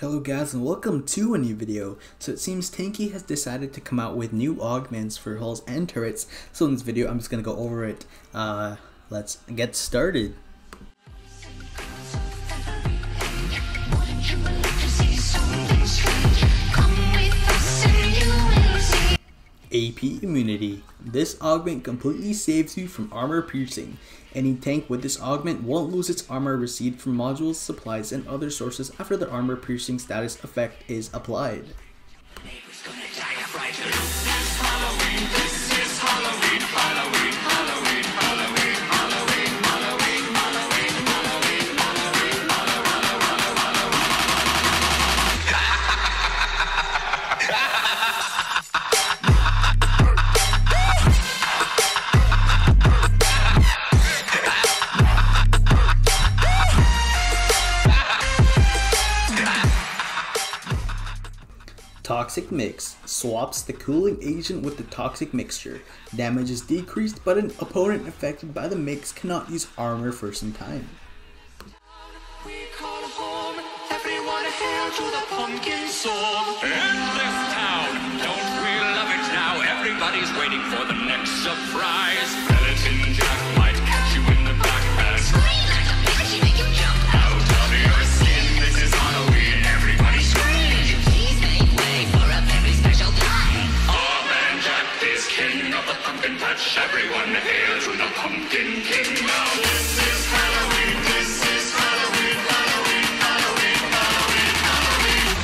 Hello guys and welcome to a new video. So it seems Tanki has decided to come out with new augments for hulls and turrets. So in this video I'm just going to go over it. Uh, let's get started. AP immunity. This augment completely saves you from armor piercing. Any tank with this augment won't lose its armor received from modules, supplies, and other sources after the armor piercing status effect is applied. Toxic Mix swaps the cooling agent with the toxic mixture. Damage is decreased, but an opponent affected by the mix cannot use armor for some time. We Everyone hail to the pumpkin king. Now this is Halloween, this is Halloween, Halloween, Halloween, Halloween,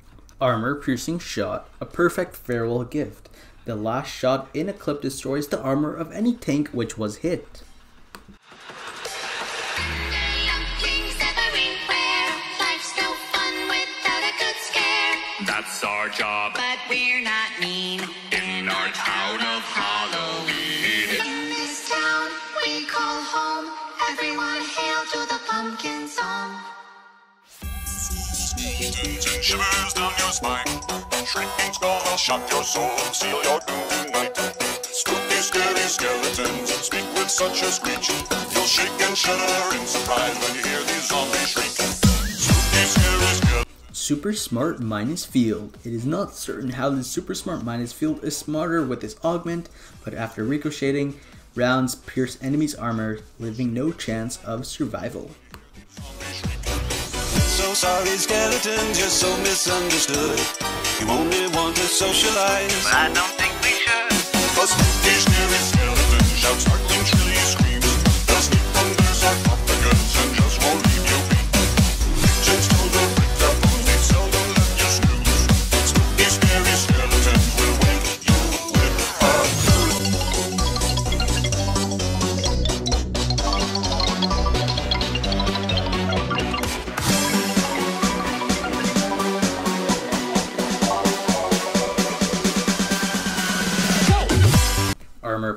Halloween. Armor Piercing Shot, a perfect farewell gift. The last shot in a clip destroys the armor of any tank which was hit. That's our job But we're not mean. in our town of Halloween. In this town we call home. Everyone hail to the pumpkin song. Shivers down your spine. Skull will shock your soul and seal your doom tonight. Spooky, scary skeletons speak with such a screech. You'll shake and shudder in surprise when you hear these zombies shriek. Spooky, scary skeletons. Super Smart minus Field. It is not certain how the Super Smart minus Field is smarter with this augment, but after ricocheting, rounds pierce enemies' armor, leaving no chance of survival. So sorry, skeletons, you're so misunderstood. You only want to socialize. But I don't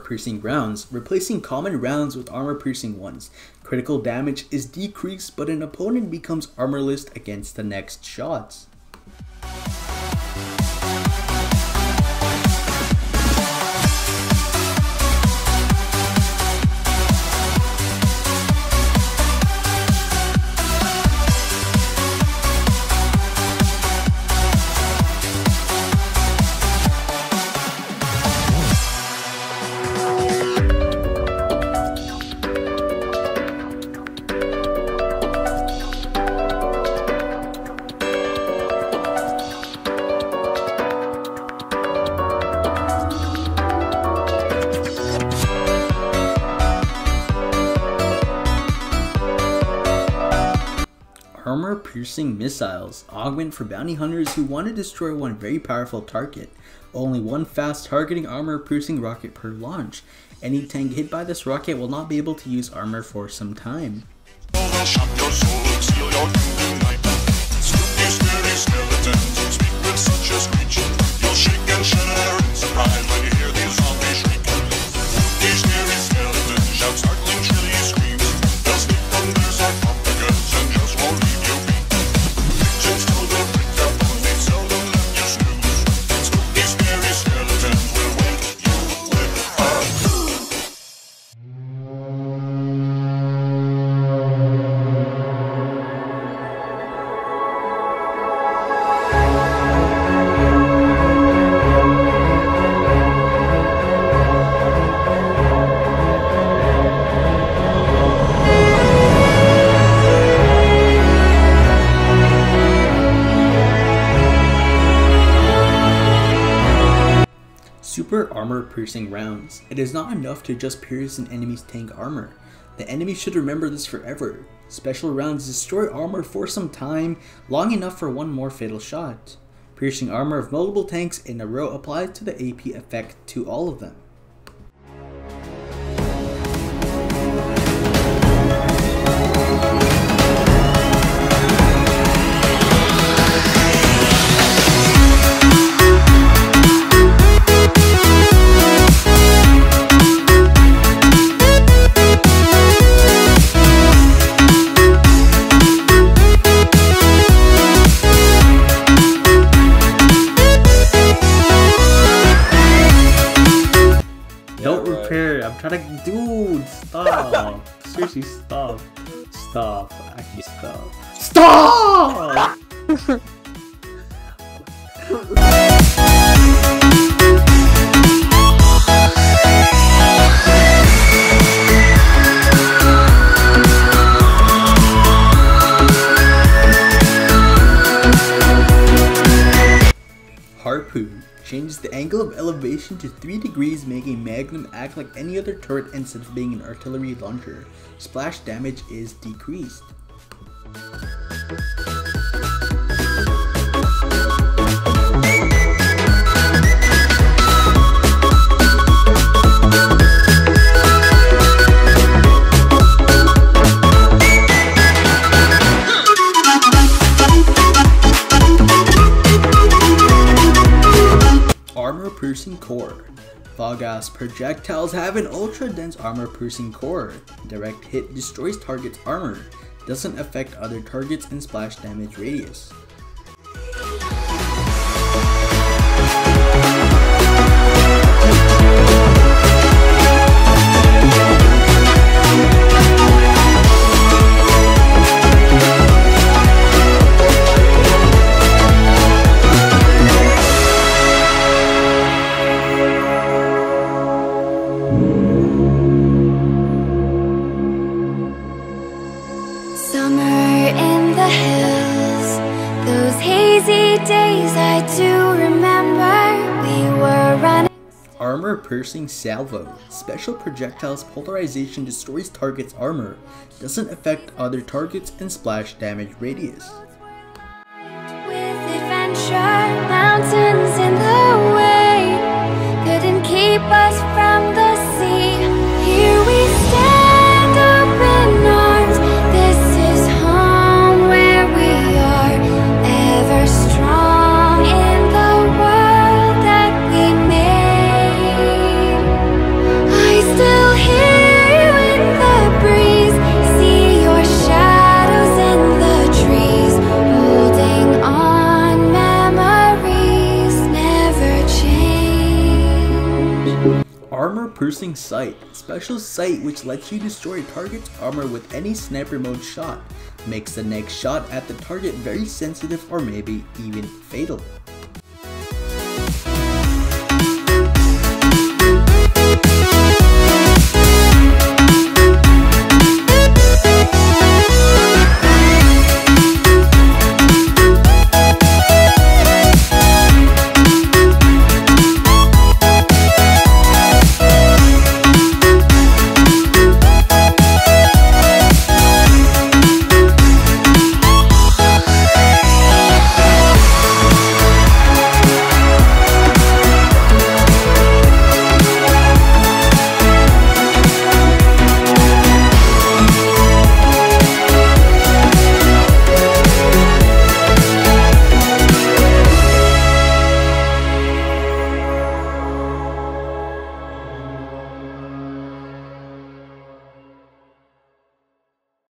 Armor piercing rounds, replacing common rounds with armor piercing ones. Critical damage is decreased, but an opponent becomes armorless against the next shots. Armor piercing missiles augment for bounty hunters who want to destroy one very powerful target. Only one fast targeting armor piercing rocket per launch. Any tank hit by this rocket will not be able to use armor for some time. Super armor piercing rounds. It is not enough to just pierce an enemy's tank armor. The enemy should remember this forever. Special rounds destroy armor for some time, long enough for one more fatal shot. Piercing armor of multiple tanks in a row applies to the AP effect to all of them. Dude, stop. Seriously, stop. Stop. Actually, stop. Stop! changes the angle of elevation to 3 degrees, making Magnum act like any other turret instead of being an artillery launcher. Splash damage is decreased. Fog-ass projectiles have an ultra dense armor piercing core. Direct hit destroys target's armor. Doesn't affect other targets and splash damage radius. Days I do remember. We were running. Armor piercing salvo. Special projectiles polarization destroys target's armor. Doesn't affect other targets and splash damage radius. Piercing sight. Special sight which lets you destroy target's armor with any sniper mode shot. Makes the next shot at the target very sensitive or maybe even fatal.